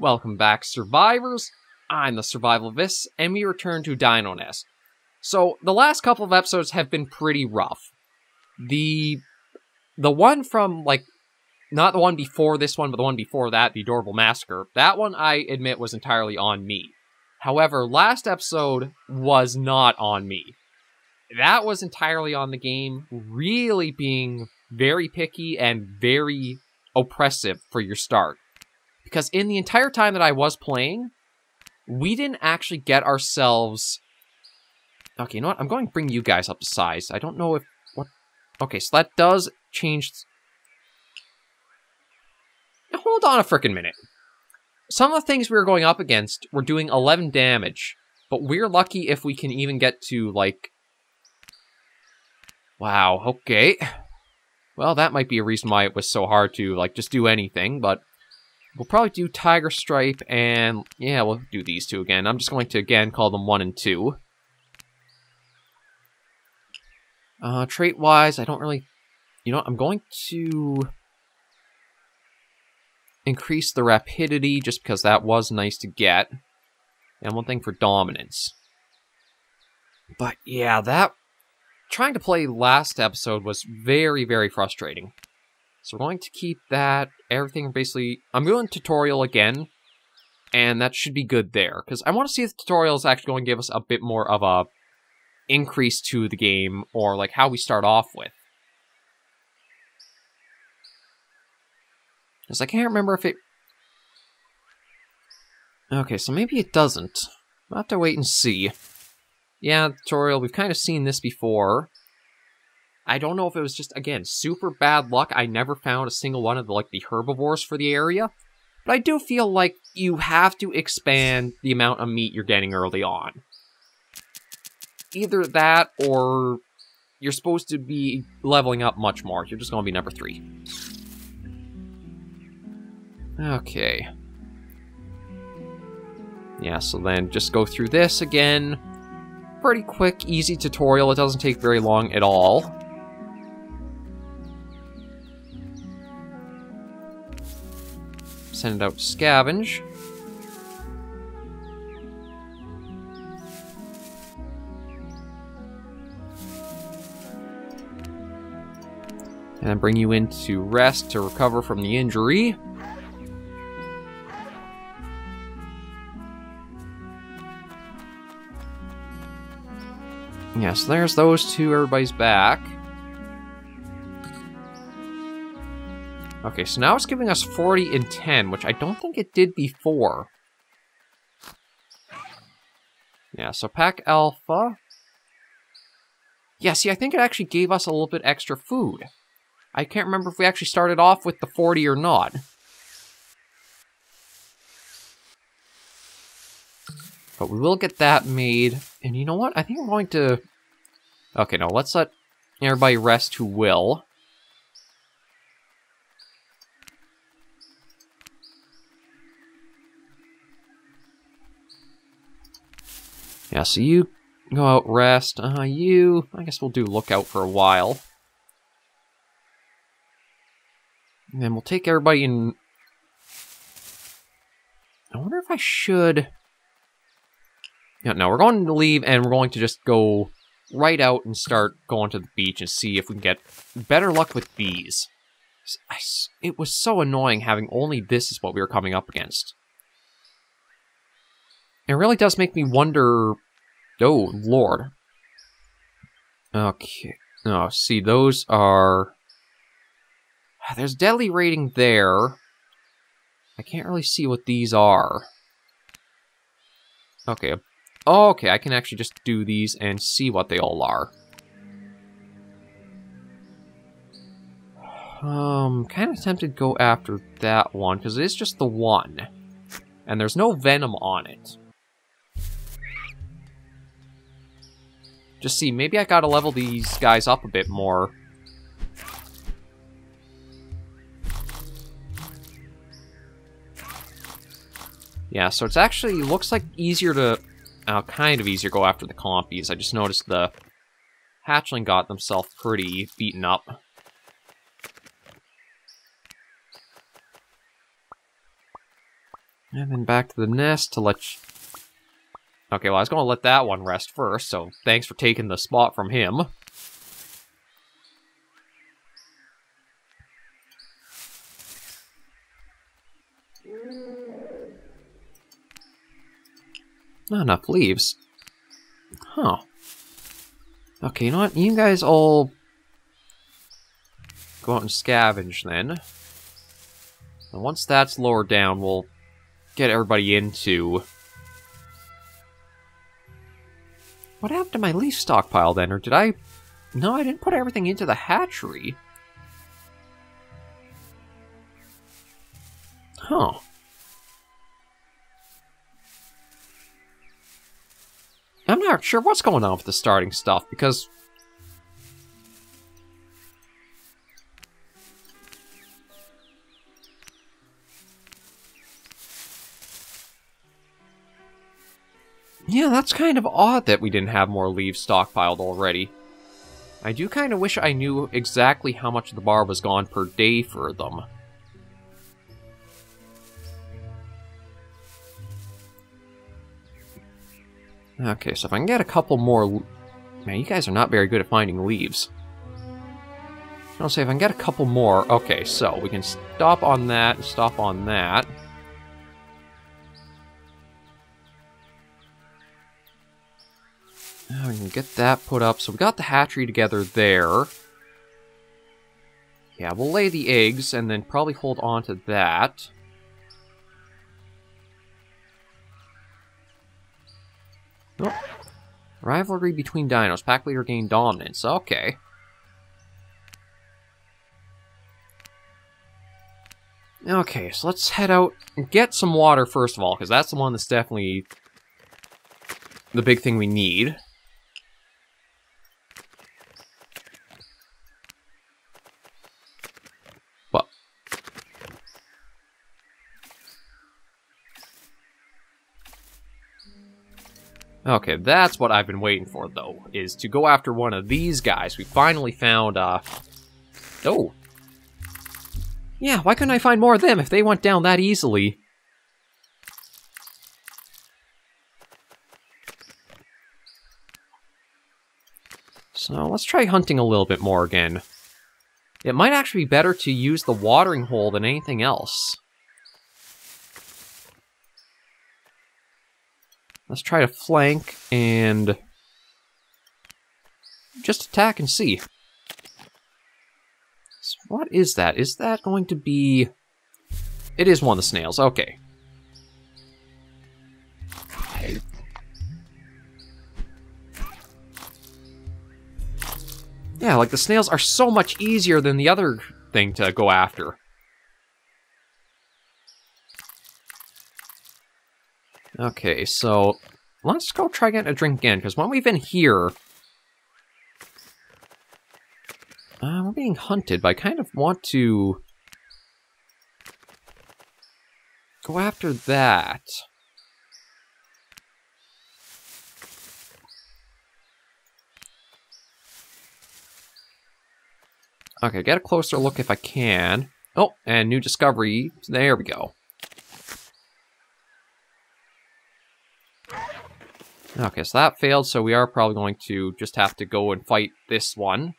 Welcome back, survivors. I'm the SurvivalVis, and we return to Dino Nest. So, the last couple of episodes have been pretty rough. The the one from like not the one before this one, but the one before that, the Adorable Massacre, that one I admit was entirely on me. However, last episode was not on me. That was entirely on the game, really being very picky and very oppressive for your start. Because in the entire time that I was playing, we didn't actually get ourselves. Okay, you know what? I'm going to bring you guys up to size. I don't know if. What? Okay, so that does change hold on a freaking minute. Some of the things we were going up against were doing 11 damage, but we're lucky if we can even get to, like... Wow, okay. Well, that might be a reason why it was so hard to, like, just do anything, but... We'll probably do Tiger Stripe, and... Yeah, we'll do these two again. I'm just going to, again, call them 1 and 2. Uh, trait-wise, I don't really... You know, I'm going to increase the rapidity just because that was nice to get. And one thing for dominance. But yeah, that trying to play last episode was very, very frustrating. So we're going to keep that. Everything basically... I'm doing tutorial again. And that should be good there. Because I want to see if the tutorial is actually going to give us a bit more of a increase to the game. Or like how we start off with. Because I can't remember if it... Okay, so maybe it doesn't. We'll have to wait and see. Yeah, tutorial, we've kind of seen this before. I don't know if it was just, again, super bad luck. I never found a single one of the, like, the herbivores for the area. But I do feel like you have to expand the amount of meat you're getting early on. Either that, or you're supposed to be leveling up much more. You're just going to be number three. Okay. Yeah, so then just go through this again. Pretty quick, easy tutorial. It doesn't take very long at all. Send it out scavenge. And bring you into rest to recover from the injury. Yeah, so there's those two. Everybody's back. Okay, so now it's giving us 40 and 10, which I don't think it did before. Yeah, so pack alpha. Yeah, see, I think it actually gave us a little bit extra food. I can't remember if we actually started off with the 40 or not. But we will get that made. And you know what? I think I'm going to... Okay, no, let's let everybody rest who will. Yeah, so you go out rest. Uh, you, I guess we'll do lookout for a while. And then we'll take everybody in... I wonder if I should... Yeah, no, we're going to leave and we're going to just go right out and start going to the beach and see if we can get better luck with bees. It was so annoying having only this is what we were coming up against. It really does make me wonder... Oh, Lord. Okay. Oh, see, those are... There's deadly rating there. I can't really see what these are. Okay, okay, I can actually just do these and see what they all are. Um, kind of tempted to go after that one, because it is just the one. And there's no venom on it. Just see, maybe I gotta level these guys up a bit more. Yeah, so it's actually looks like easier to uh, kind of easier go after the compies. I just noticed the hatchling got themselves pretty beaten up. And then back to the nest to let. Okay, well, I was going to let that one rest first, so thanks for taking the spot from him. Not enough leaves. Huh. Okay, you know what? You guys all go out and scavenge then. And once that's lowered down, we'll get everybody into... What happened to my leaf stockpile then? Or did I... No, I didn't put everything into the hatchery. Huh. I'm not sure what's going on with the starting stuff, because... Yeah, that's kind of odd that we didn't have more leaves stockpiled already. I do kind of wish I knew exactly how much the bar was gone per day for them. Okay, so if I can get a couple more... Man, you guys are not very good at finding leaves. I'll say if I can get a couple more... Okay, so we can stop on that stop on that. Now we can get that put up. So we got the hatchery together there. Yeah, we'll lay the eggs and then probably hold on to that. Oh. Rivalry between dinos. Pack leader gain dominance. Okay. Okay, so let's head out and get some water first of all, because that's the one that's definitely the big thing we need. Okay, that's what I've been waiting for, though, is to go after one of these guys. We finally found, uh... Oh. Yeah, why couldn't I find more of them if they went down that easily? So, let's try hunting a little bit more again. It might actually be better to use the watering hole than anything else. Let's try to flank and just attack and see. So what is that? Is that going to be... It is one of the snails. Okay. Yeah, like the snails are so much easier than the other thing to go after. Okay, so let's go try getting a drink again, because when we've been here, uh, we're being hunted, but I kind of want to go after that. Okay, get a closer look if I can. Oh, and new discovery. There we go. Okay, so that failed, so we are probably going to just have to go and fight this one.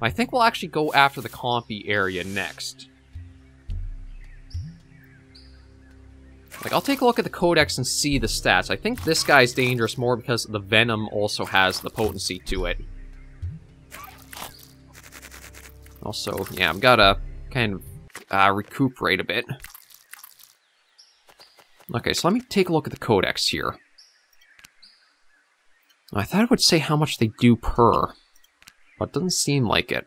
I think we'll actually go after the compy area next. Like, I'll take a look at the codex and see the stats. I think this guy's dangerous more because the venom also has the potency to it. Also, yeah, I've got to kind of uh, recuperate a bit. Okay, so let me take a look at the codex here. I thought it would say how much they do per, but it doesn't seem like it.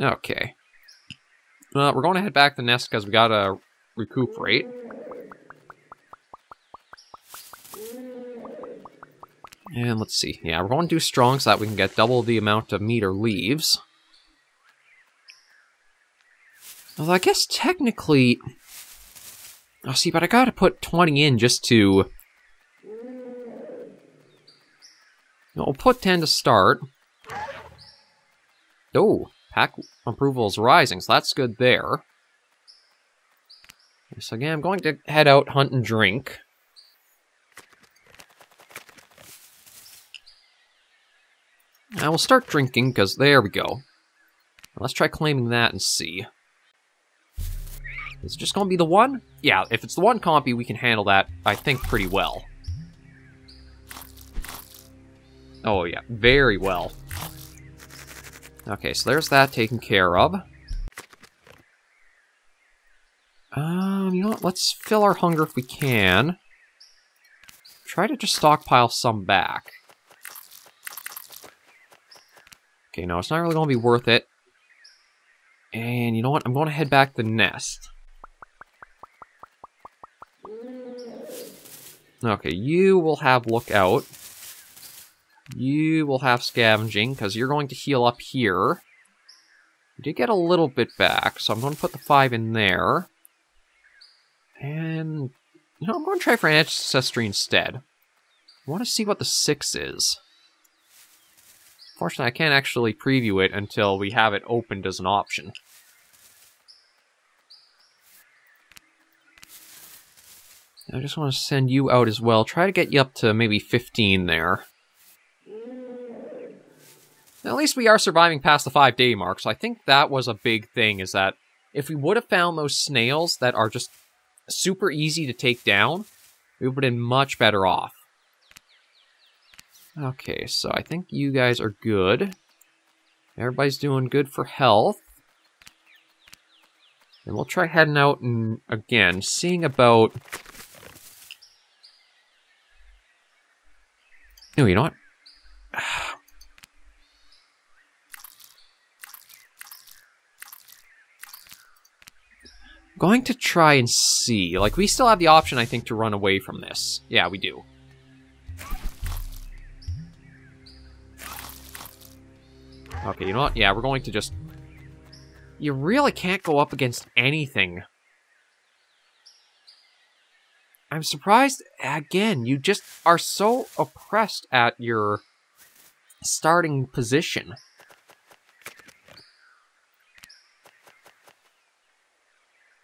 Okay. Well, we're going to head back to the nest because we gotta recuperate. And let's see. Yeah, we're going to do strong so that we can get double the amount of meat or leaves. Although I guess technically... Oh, see, but I gotta put 20 in just to We'll put 10 to start. Oh, pack approval is rising, so that's good there. So again, I'm going to head out, hunt, and drink. I will start drinking, because there we go. Let's try claiming that and see. Is it just going to be the one? Yeah, if it's the one compy, we can handle that, I think, pretty well. Oh, yeah, very well. Okay, so there's that taken care of. Um, you know what? Let's fill our hunger if we can. Try to just stockpile some back. Okay, no, it's not really going to be worth it. And you know what? I'm going to head back to the nest. Okay, you will have lookout. You will have scavenging, because you're going to heal up here. You did get a little bit back, so I'm going to put the five in there. And, you know, I'm going to try for Ancestry instead. I want to see what the six is. Fortunately, I can't actually preview it until we have it opened as an option. I just want to send you out as well. Try to get you up to maybe 15 there. At least we are surviving past the five day mark, so I think that was a big thing, is that if we would have found those snails that are just super easy to take down, we would have been much better off. Okay, so I think you guys are good. Everybody's doing good for health. And we'll try heading out and, again, seeing about... No, you know what? Going to try and see. Like, we still have the option, I think, to run away from this. Yeah, we do. Okay, you know what? Yeah, we're going to just... You really can't go up against anything. I'm surprised, again, you just are so oppressed at your starting position.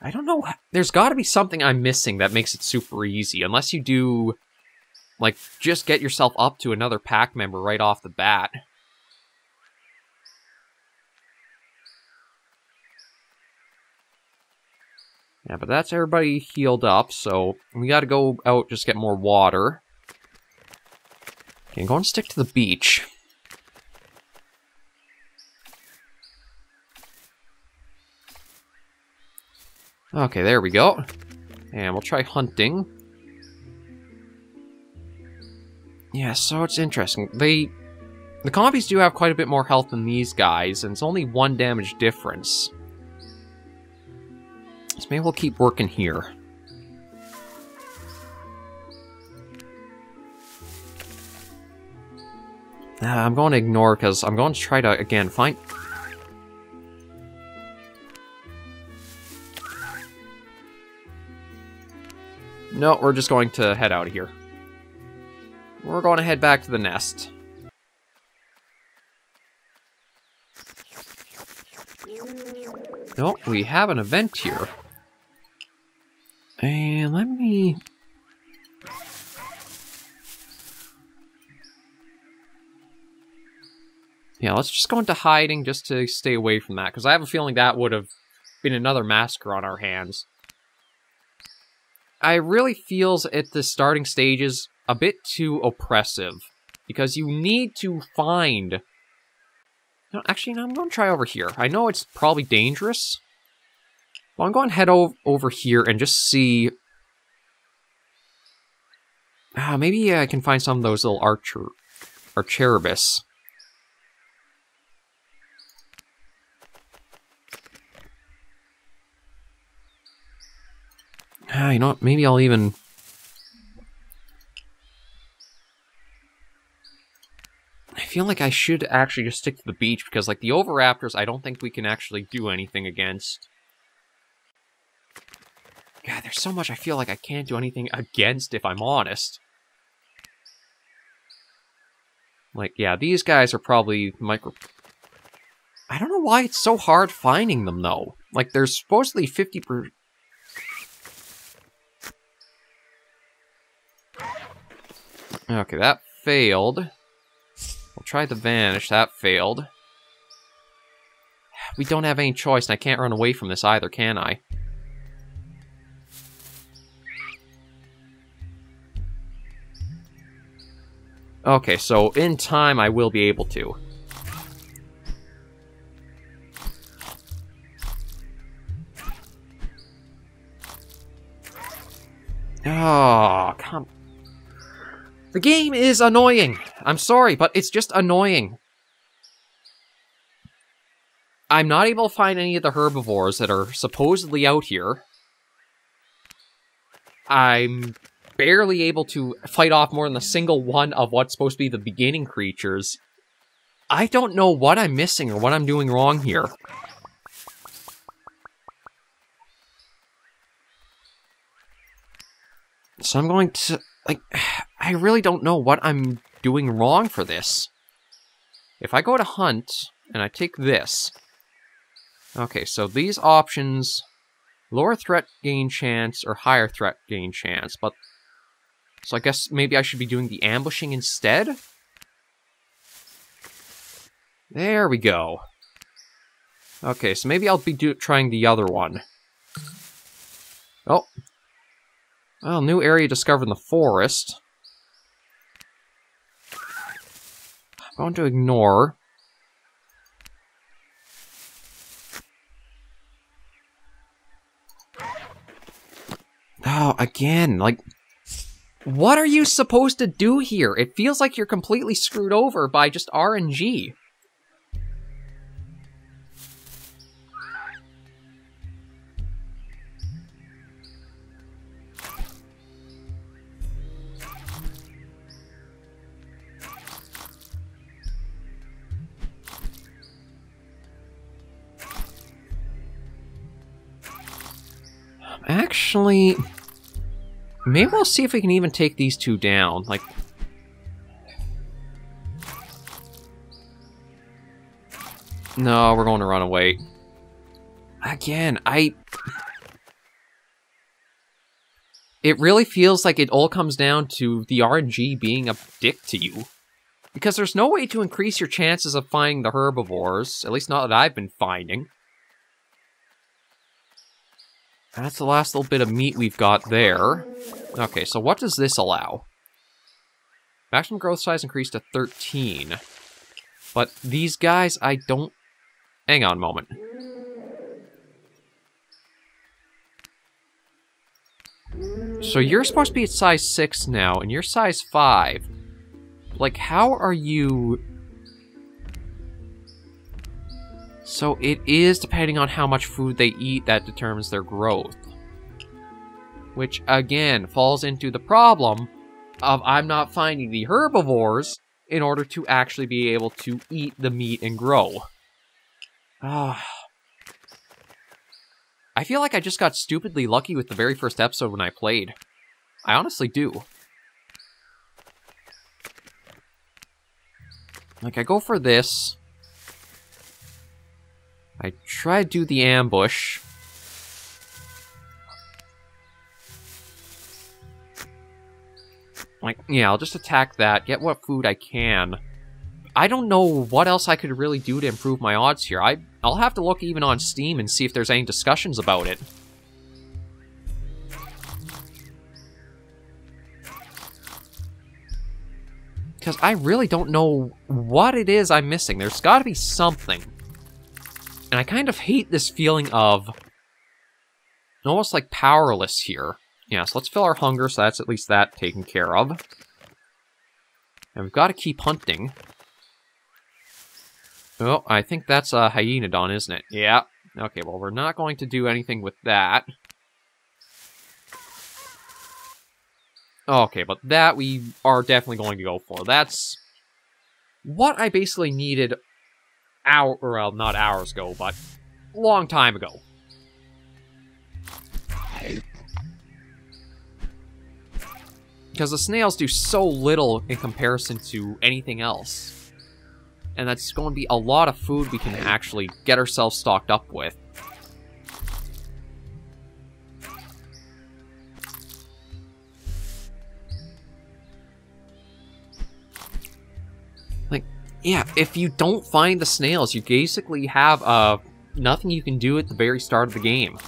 I don't know. There's got to be something I'm missing that makes it super easy. Unless you do, like, just get yourself up to another pack member right off the bat. Yeah, but that's everybody healed up, so we gotta go out, just get more water. Okay, go and stick to the beach. Okay, there we go. And we'll try hunting. Yeah, so it's interesting. They... The compies do have quite a bit more health than these guys, and it's only one damage difference. So maybe we'll keep working here. Uh, I'm going to ignore because I'm going to try to, again, find... No, we're just going to head out of here. We're going to head back to the nest. No, we have an event here. And let me... Yeah, let's just go into hiding just to stay away from that, because I have a feeling that would have been another massacre on our hands. I really feels at the starting stages a bit too oppressive because you need to find. No, actually, no, I'm going to try over here. I know it's probably dangerous. Well, I'm going to head over here and just see. Ah, maybe I can find some of those little archer, Archeribus. Ah, you know what? Maybe I'll even... I feel like I should actually just stick to the beach, because, like, the Oviraptors, I don't think we can actually do anything against. God, there's so much I feel like I can't do anything against, if I'm honest. Like, yeah, these guys are probably micro... I don't know why it's so hard finding them, though. Like, there's supposedly 50 per Okay, that failed. We'll try the vanish. That failed. We don't have any choice, and I can't run away from this either, can I? Okay, so in time I will be able to. Oh, come... The game is annoying. I'm sorry, but it's just annoying. I'm not able to find any of the herbivores that are supposedly out here. I'm barely able to fight off more than a single one of what's supposed to be the beginning creatures. I don't know what I'm missing or what I'm doing wrong here. So I'm going to, like, I really don't know what I'm doing wrong for this. If I go to hunt, and I take this, okay, so these options, lower threat gain chance or higher threat gain chance, but, so I guess maybe I should be doing the ambushing instead? There we go. Okay, so maybe I'll be trying the other one. Oh, well, new area discovered in the forest. I'm going to ignore. Oh, again, like, what are you supposed to do here? It feels like you're completely screwed over by just RNG. Actually, maybe we'll see if we can even take these two down. Like, no, we're going to run away. Again, I... It really feels like it all comes down to the RNG being a dick to you. Because there's no way to increase your chances of finding the herbivores, at least not that I've been finding. That's the last little bit of meat we've got there. Okay, so what does this allow? Maximum growth size increased to 13. But these guys, I don't... Hang on a moment. So you're supposed to be at size 6 now, and you're size 5. Like, how are you So it is depending on how much food they eat that determines their growth. Which, again, falls into the problem of I'm not finding the herbivores in order to actually be able to eat the meat and grow. Ah. I feel like I just got stupidly lucky with the very first episode when I played. I honestly do. Like, I go for this. I try to do the ambush. Like, yeah, I'll just attack that, get what food I can. I don't know what else I could really do to improve my odds here. I, I'll have to look even on Steam and see if there's any discussions about it. Because I really don't know what it is I'm missing. There's got to be something. And I kind of hate this feeling of almost like powerless here. Yeah, so let's fill our hunger, so that's at least that taken care of. And we've got to keep hunting. Oh, I think that's a Hyenodon, isn't it? Yeah. Okay, well, we're not going to do anything with that. Okay, but that we are definitely going to go for. That's what I basically needed hour, well, not hours ago, but long time ago. Because the snails do so little in comparison to anything else. And that's going to be a lot of food we can actually get ourselves stocked up with. Yeah, if you don't find the snails, you basically have uh, nothing you can do at the very start of the game.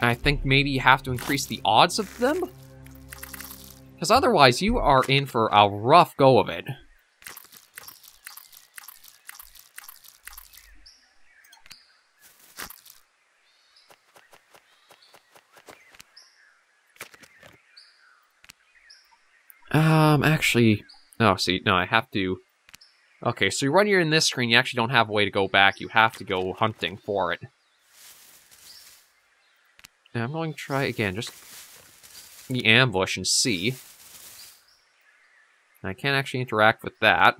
I think maybe you have to increase the odds of them? Because otherwise, you are in for a rough go of it. Um, actually, oh, see, no, I have to... Okay, so when you're in this screen, you actually don't have a way to go back. You have to go hunting for it. And I'm going to try again, just the ambush and see. I can't actually interact with that.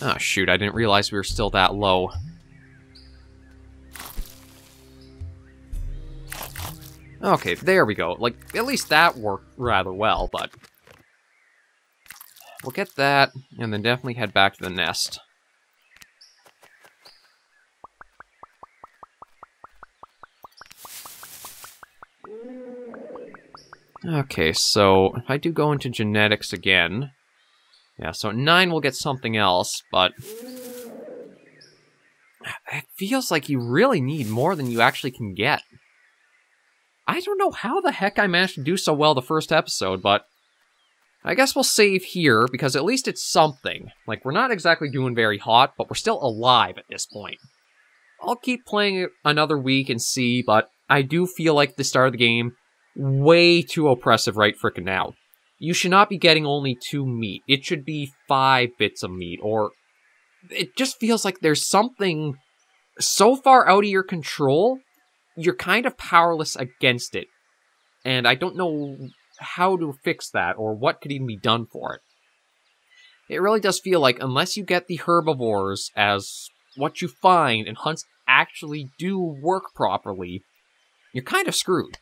Oh shoot, I didn't realize we were still that low. Okay, there we go. Like, at least that worked rather well, but... We'll get that, and then definitely head back to the nest. Okay, so if I do go into genetics again... Yeah, so 9 will get something else, but... It feels like you really need more than you actually can get. I don't know how the heck I managed to do so well the first episode, but I guess we'll save here because at least it's something. Like, we're not exactly doing very hot, but we're still alive at this point. I'll keep playing it another week and see, but I do feel like the start of the game way too oppressive right frickin' now. You should not be getting only two meat. It should be five bits of meat, or it just feels like there's something so far out of your control you're kind of powerless against it. And I don't know how to fix that or what could even be done for it. It really does feel like unless you get the herbivores as what you find and hunts actually do work properly, you're kind of screwed.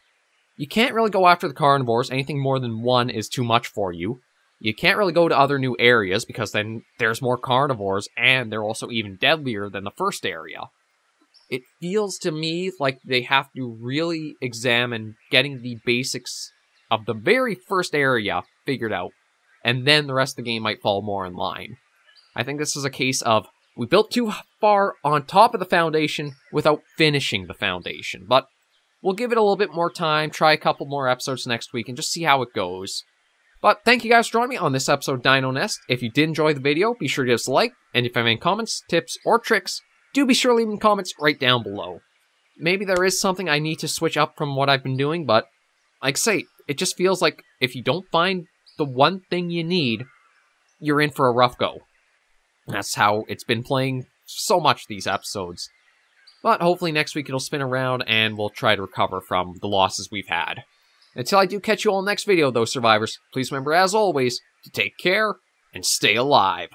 You can't really go after the carnivores, anything more than one is too much for you. You can't really go to other new areas because then there's more carnivores and they're also even deadlier than the first area it feels to me like they have to really examine getting the basics of the very first area figured out, and then the rest of the game might fall more in line. I think this is a case of we built too far on top of the foundation without finishing the foundation, but we'll give it a little bit more time, try a couple more episodes next week, and just see how it goes. But thank you guys for joining me on this episode of Dino Nest. If you did enjoy the video, be sure to give us a like, and if you have any comments, tips, or tricks, do be sure to leave them comments right down below. Maybe there is something I need to switch up from what I've been doing, but like I say, it just feels like if you don't find the one thing you need, you're in for a rough go. That's how it's been playing so much these episodes. But hopefully next week it'll spin around and we'll try to recover from the losses we've had. Until I do catch you all next video, though, survivors, please remember, as always, to take care and stay alive.